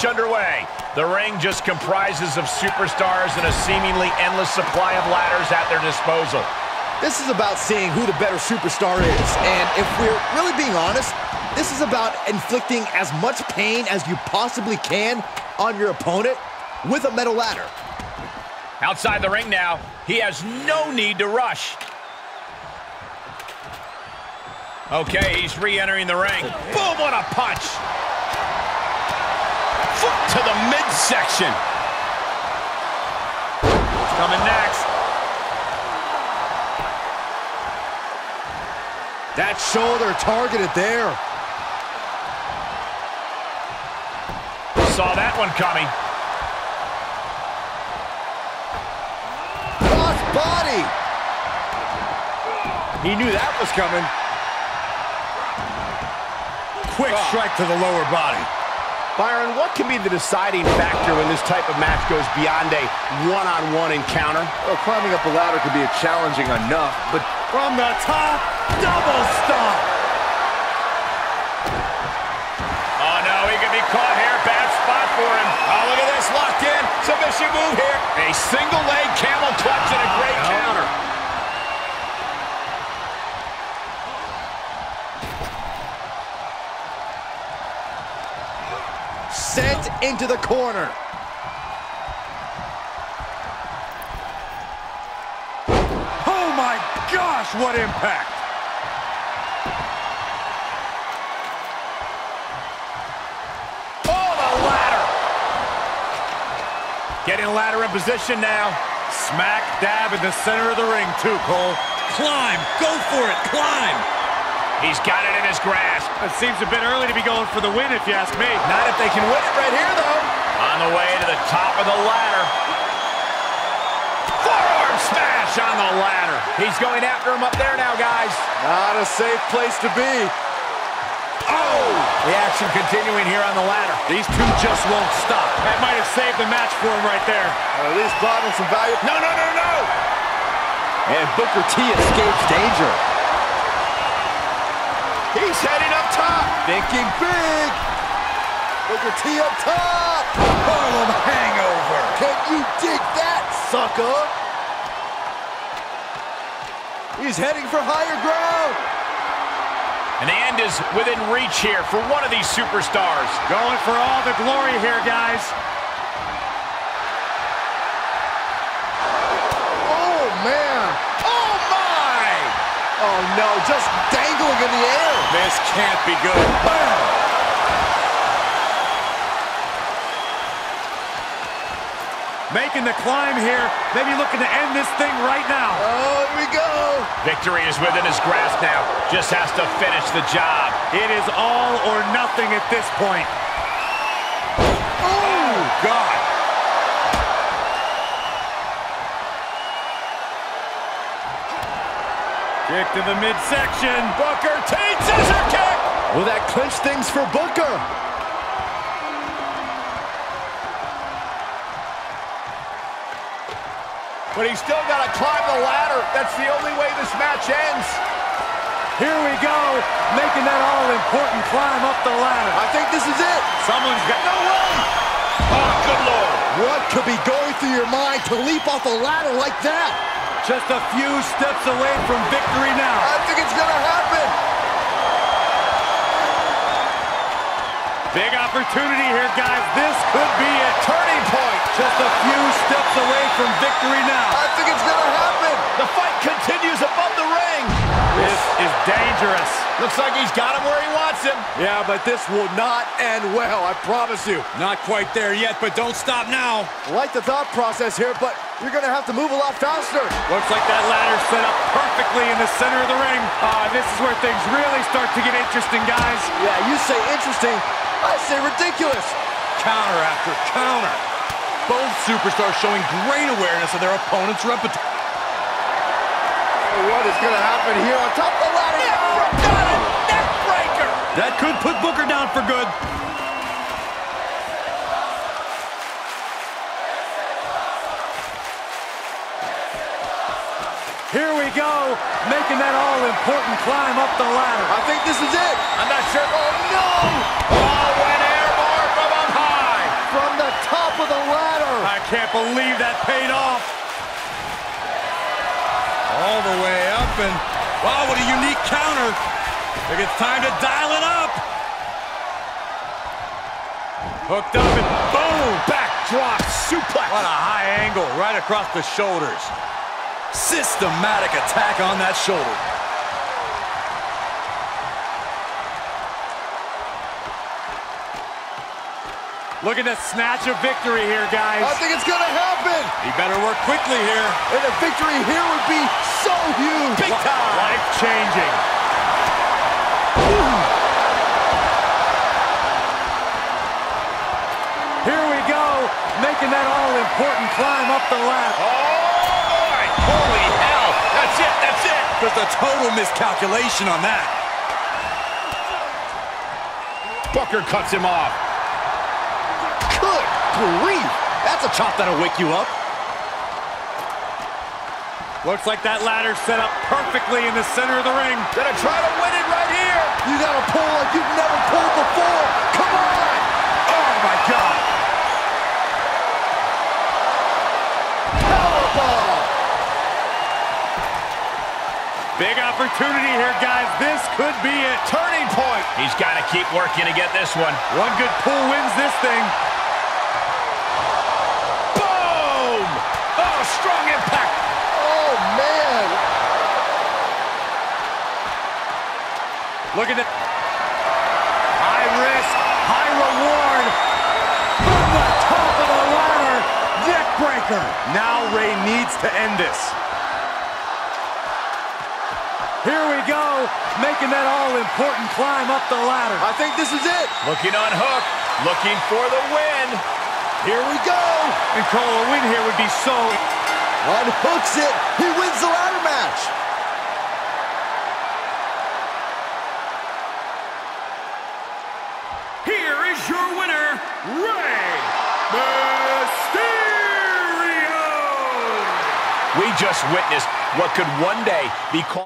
match underway. The ring just comprises of superstars and a seemingly endless supply of ladders at their disposal. This is about seeing who the better superstar is. And if we're really being honest, this is about inflicting as much pain as you possibly can on your opponent with a metal ladder. Outside the ring now, he has no need to rush. Okay, he's re-entering the ring. Boom, what a punch! Foot to the midsection. What's coming next? That shoulder targeted there. Saw that one coming. Cross body. He knew that was coming. Quick oh. strike to the lower body. Byron, what can be the deciding factor when this type of match goes beyond a one-on-one -on -one encounter? Well, climbing up the ladder could be challenging enough, but from the top, double stomp. Oh, no, he could be caught here. Bad spot for him. Oh, look at this, locked in. Submission move here. A single leg camel clutch Sent into the corner. Oh my gosh, what impact! Oh, the ladder! Getting ladder in position now. Smack dab in the center of the ring, too, Cole. Climb! Go for it! Climb! He's got it in his grasp. It seems a bit early to be going for the win, if you ask me. Not if they can win it right here, though. On the way to the top of the ladder. Forearm smash on the ladder. He's going after him up there now, guys. Not a safe place to be. Oh! The action continuing here on the ladder. These two just won't stop. That might have saved the match for him right there. Or at least brought him some value. No, no, no, no! And Booker T escapes danger. He's heading up top. Thinking big. Booker T up top. Harlem Hangover. Can you dig that, sucker? He's heading for higher ground. And the end is within reach here for one of these superstars. Going for all the glory here, guys. Oh, man. Oh, my. Oh, no, just dangling in the air. This can't be good. Bam. making the climb here. Maybe looking to end this thing right now. Oh, here we go. Victory is within his grasp now. Just has to finish the job. It is all or nothing at this point. Oh, God. Kick to the midsection. Booker T scissor kick. Will that clinch things for Booker? But he's still got to climb the ladder. That's the only way this match ends. Here we go, making that all-important climb up the ladder. I think this is it. Someone's got... No way! Oh, good Lord. What could be going through your mind to leap off a ladder like that? Just a few steps away from victory now. I think it's going to happen. Big opportunity here, guys. This could be a turning point. Just a few steps away from victory now. I think it's going to happen. The fight continues above the ring. This is dangerous. Looks like he's got him where he wants him. Yeah, but this will not end well, I promise you. Not quite there yet, but don't stop now. like the thought process here, but you're going to have to move a lot faster. Looks like that ladder set up perfectly in the center of the ring. Uh, this is where things really start to get interesting, guys. Yeah, you say interesting. I say ridiculous. Counter after counter. Both superstars showing great awareness of their opponent's repertoire. What is going to happen here on top of the ladder? Neck breaker! That could put Booker down for good. We go, making that all-important climb up the ladder. I think this is it. I'm not sure. Oh, no! Oh, an airborne from up high. From the top of the ladder. I can't believe that paid off. All the way up and, wow, what a unique counter. I think it's time to dial it up. Hooked up and boom, Backdrop suplex. What a high angle right across the shoulders. Systematic attack on that shoulder. Looking to snatch a victory here, guys. I think it's going to happen. He better work quickly here. And a victory here would be so huge. Big time. Life-changing. Here we go, making that all-important climb up the ladder. Oh, boy. Holy hell. That's it. That's it. Just a total miscalculation on that. Booker cuts him off. Good grief. That's a chop that'll wake you up. Looks like that ladder set up perfectly in the center of the ring. Gonna try to win it right here. You got to pull like you've never pulled before. Come on. Oh, my God. Big opportunity here, guys. This could be it. Turning point. He's got to keep working to get this one. One good pull wins this thing. Boom! Oh, strong impact. Oh, man. Look at it. High risk, high reward. From the top of the ladder, neck breaker. Now Rey needs to end this. Here we go, making that all-important climb up the ladder. I think this is it. Looking on hook. Looking for the win. Here we go. And Cole, a win here would be so... Unhooks it. He wins the ladder match. Here is your winner, Rey Mysterio. We just witnessed what could one day be called.